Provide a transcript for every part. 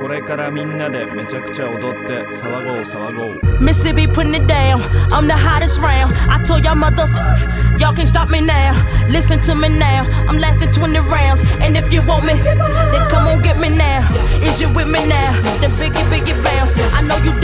これからみんなでめちゃくちゃ踊って騒ごう騒ごう Mississippi putting it down. I'm the hottest round. I told y'all mother, y'all can't stop me now. Listen to me now. I'm lasting 20 rounds. And if you want me, then come on get me now. Is you with me now? Then biggie, biggie bounce. I know you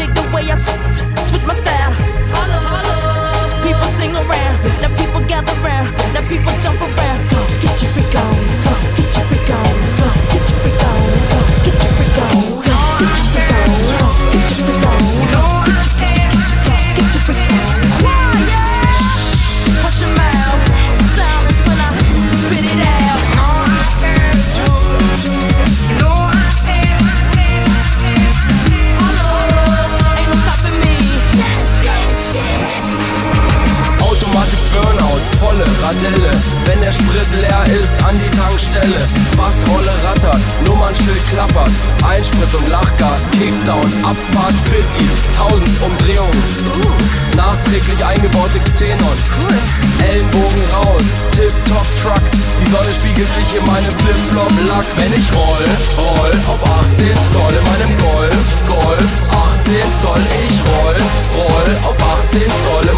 volle Radelle. Wenn der Sprit leer ist, an die Tankstelle. Bassrolle rattert, Nummernschild klappert. Einspritz und Lachgas, Kickdown, Abfahrt, Fitti, 1000 Umdrehungen. Nachträglich eingebaute Xenon. Ellenbogen raus, Tip-Top Truck. Die Sonne spiegelt sich in meinem Flip-Flop-Lack. Wenn ich roll, roll auf 18 Zoll in meinem Golf, Golf, 18 Zoll. Ich roll, roll auf 18 Zoll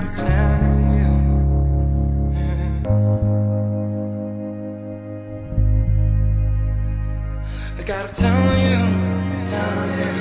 gotta tell you. I gotta tell you, tell you.